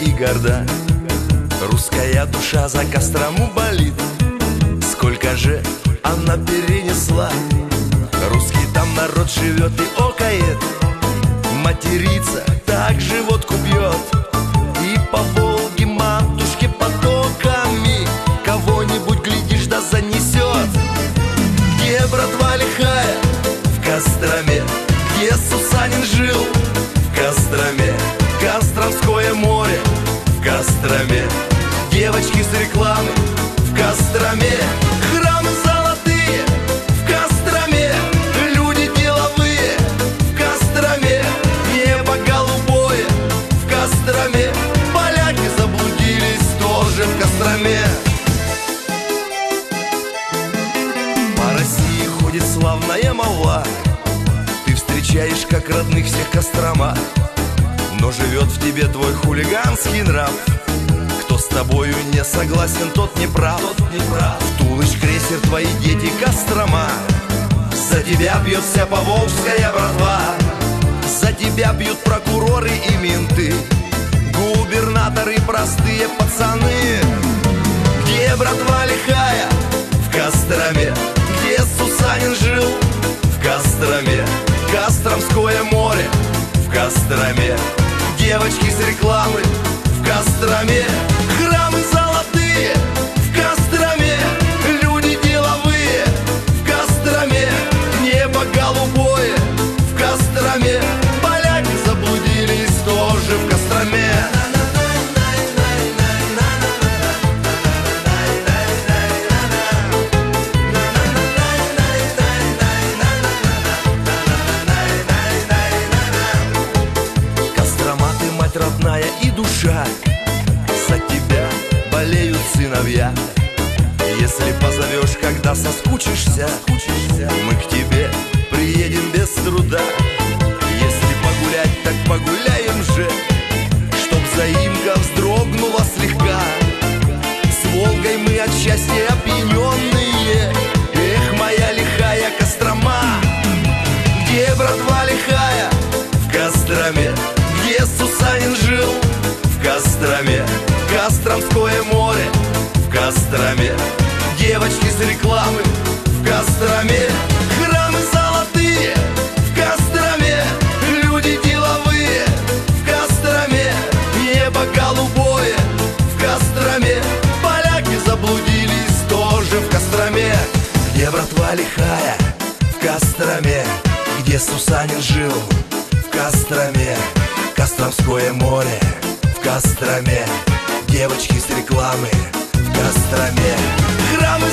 и горда. Русская душа за Кострому болит. Сколько же она перенесла? Русский там народ живет и окает. Матерится, так животку бьет. И по Волге матушке потоками Кого-нибудь, глядишь, да занесет. Где братва лихая? В Костроме. Где Сусанин жил? В Костроме Костроме. Девочки с рекламы В Костроме. Храмы золотые В Костроме. Люди деловые В Костроме. Небо голубое В Костроме. Поляки заблудились тоже в Костроме. По России ходит славная молва. Ты встречаешь как родных всех Кострома. Но живет в тебе твой хулиганский нрав с тобою не согласен, тот не прав, тот не прав. В Тулыч крейсер твои дети Кострома. За тебя бьет вся поволжская братва. За тебя бьют прокуроры и менты. Губернаторы простые пацаны. Где братва лихая? В Костроме. Где Сусанин жил? В Костроме. Костромское море. В Костроме. Девочки с рекламы. В Костроме душа. За тебя болеют сыновья. Если позовешь, когда соскучишься Мы к тебе Костромское море В Костроме Девочки с рекламы В Костроме Храмы золотые В Костроме Люди деловые В Костроме Небо голубое В Костроме Поляки заблудились тоже в Костроме Где братва лихая? В Костроме где Сусанин жил В Костроме Костромское море В Костроме Девочки с рекламы В Костроме. Храмы